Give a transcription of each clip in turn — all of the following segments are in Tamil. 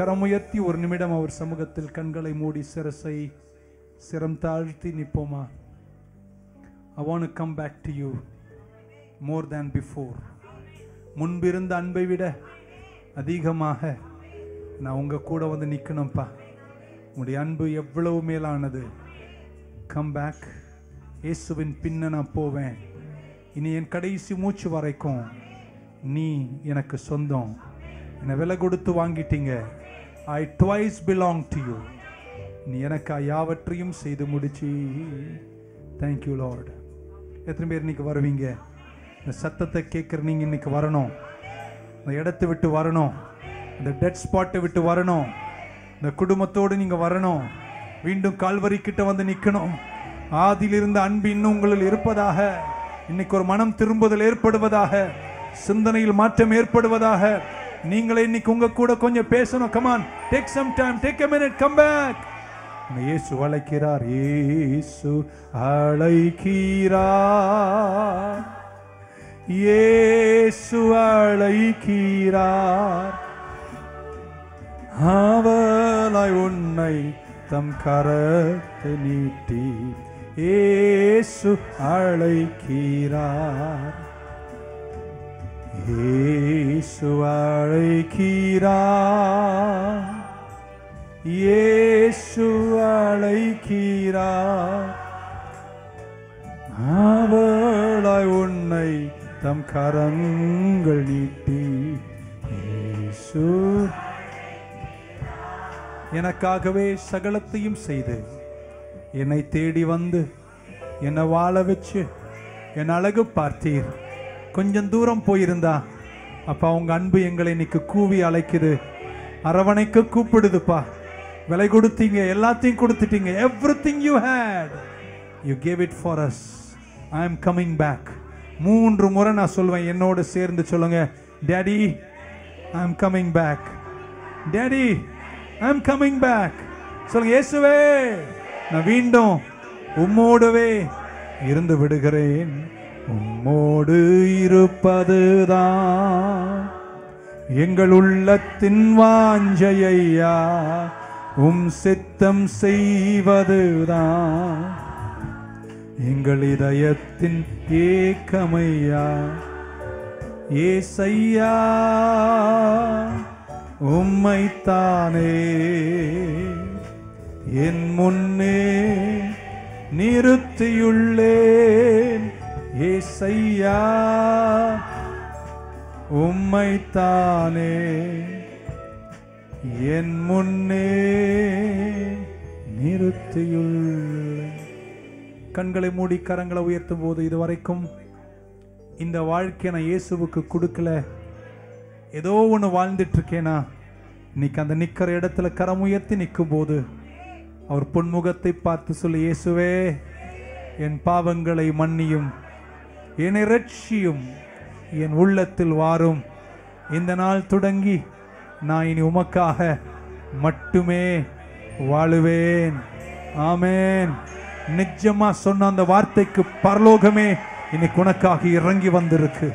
கரமுயர்த்தி ஒரு நிமிடம் அவர் சமூகத்தில் கண்களை மூடி சிரசை சிரம் தாழ்த்தி நிற்போமா? I want come back to you more than before முன்பிருந்த அன்பை விட அதிகமாக நான் உங்கள் கூட வந்து நிற்கணும்ப்பா உங்களுடைய அன்பு எவ்வளவு மேலானது. கம் பேக் இயேசுவின் பின்ன நான் போவேன். இனி என் கடைசி மூச்சு வரைக்கும் நீ எனக்கு சொந்தம். என்னை விலை கொடுத்து வாங்கிட்டீங்க. I twice belong to you நீ எனக்கு யாவற்றையும் செய்து முடிச்சு. தேங்க்யூ லார்டு எத்தனை பேர் இன்னைக்கு வருவீங்க? இந்த சத்தத்தை கேட்குற நீங்கள் இன்னைக்கு வரணும். இந்த இடத்தை விட்டு வரணும். இந்த டெட் ஸ்பாட்டை விட்டு வரணும். இந்த குடும்பத்தோடு நீங்கள் வரணும். மீண்டும் கால்வரி கிட்ட வந்து நிற்கணும் ஆதியில் இருந்த அன்பு இன்னும் உங்களில் இருப்பதாக. இன்னைக்கு ஒரு மனம் திரும்புதல் ஏற்படுவதாக. சிந்தனையில் மாற்றம் ஏற்படுவதாக. நீங்களே இன்னைக்கு உங்க கூட கொஞ்சம் பேசணும். Come on take some time take a minute come back Yesu அழைக்கிறார். இயேசு அழைக்கிறார். இயேசு அழைக்கிறார். அவளாய் உன்னை தம் கரத்து நீட்டி இயேசு அழைக்கிறார். இயேசு அழைக்கிறார் இயேசு அழைக்கிறார் அவளாய் உன்னை தம் கரங்கள் நீட்டி. இயேசு எனக்காகவே சகலத்தையும் செய்து என்னை தேடி வந்து என்னை வாழ வச்சு என் அழகு பார்த்தீர். கொஞ்சம் தூரம் போயிருந்தா அப்பா உங்க அன்பு எங்களை இன்னைக்கு கூவி அழைக்குது. அரவணைக்க கூப்பிடுதுப்பா. விலை கொடுத்தீங்க எல்லாத்தையும் கொடுத்துட்டீங்க. Everything you had you gave it for us I am coming back மூன்று முறை நான் சொல்வேன் என்னோடு சேர்ந்து சொல்லுங்க. Daddy I am coming back daddy I am coming back சொல்லுங்க இயேசுவே நான் மீண்டும் உம்மோடவே இருந்து விடுகிறேன். உம்மோடு இருப்பதுதான் எங்கள் உள்ளத்தின் வாஞ்சையா. உம் சித்தம் செய்வதுதான் எங்கள் இதயத்தின் ஏக்கமையா. ஏசையா உம்மைத்தானே. என் முன்னே நிறுத்தியுள்ளே. ஏசையா உம்மைத்தானே என் முன்னே நிறுத்தியுள்ள கண்களை மூடி கரங்களை உயர்த்தும் போது இதுவரைக்கும் இந்த வாழ்க்கையை நான் இயேசுவுக்கு கொடுக்கல. ஏதோ ஒன்று வாழ்ந்துட்டு இருக்கேனா இன்னைக்கு அந்த நிக்கிற இடத்துல கரம் உயர்த்தி நிற்கும் போது அவர் பொன்முகத்தை பார்த்து சொல்லி இயேசுவே என் பாவங்களை மன்னியும். என்னை ரட்சியும் என் உள்ளத்தில் வாரும். இந்த நாள் தொடங்கி நான் இனி உமக்காக மட்டுமே வாழுவேன். ஆமேன். நிஜமா சொன்ன அந்த வார்த்தைக்கு பரலோகமே இன்னைக்கு உனக்காக இறங்கி வந்திருக்கு.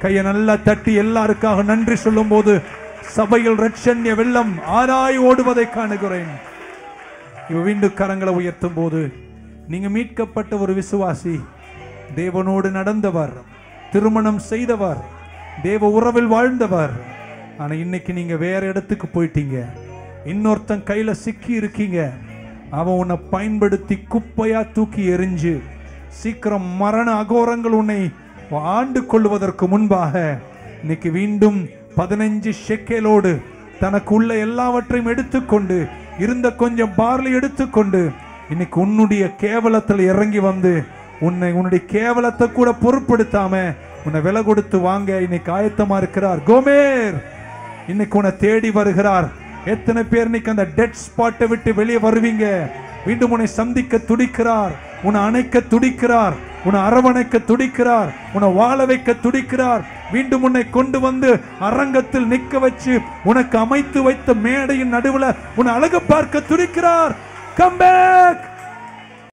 கையை நல்லா தட்டி எல்லாருக்காக நன்றி சொல்லும்போது சபையில் ரட்சண்ய வெள்ளம் ஆராய் ஓடுவதை காணுகிறேன். இவ மீண்டும் கரங்களை உயர்த்தும் போது நீங்க மீட்கப்பட்ட ஒரு விசுவாசி தேவனோடு நடந்தவர் திருமணம் செய்தவர் தேவ உறவில் வாழ்ந்தவர். ஆனால் இன்னைக்கு நீங்கள் வேற இடத்துக்கு போயிட்டீங்க. இன்னொருத்தன் கையில் சிக்கி இருக்கீங்க. அவன் உன்னை பயன்படுத்தி குப்பையா தூக்கி எறிஞ்சு சீக்கிரம் மரண அகோரங்கள் உன்னை ஆண்டு கொள்வதற்கு முன்பாக இன்னைக்கு மீண்டும் பதினஞ்சு ஷெக்கேலோடு தனக்கு உள்ள எல்லாவற்றையும் எடுத்துக்கொண்டு இருந்த கொஞ்சம் பார்லி எடுத்துக்கொண்டு இன்னைக்கு உன்னுடைய கேவலத்தில் இறங்கி வந்து உன்னை உன்னுடைய கேவலத்தை கூட பொருட்படுத்தாம உன்னை விலை கொடுத்து வாங்க இன்னைக்கு ஆயத்தமா இருக்கிறார். கோமேர் இன்னைக்கு உன்னை தேடி வருகிறார். எத்தனை பேர் இன்னைக்கு அந்த டெட் ஸ்பாட்டை விட்டு வெளியே வருவீங்க? மீண்டும் உன்னை சந்திக்க துடிக்கிறார். உன்னை அணைக்க துடிக்கிறார். உன்னை அரவணைக்க துடிக்கிறார். உன்னை வாழ வைக்க துடிக்கிறார். மீண்டும் உன்னை கொண்டு வந்து அரங்கத்தில் நிற்க வச்சு உனக்கு அமைத்து வைத்த மேடையின் நடுவில் உன்னை அழகு பார்க்க துடிக்கிறார். Come back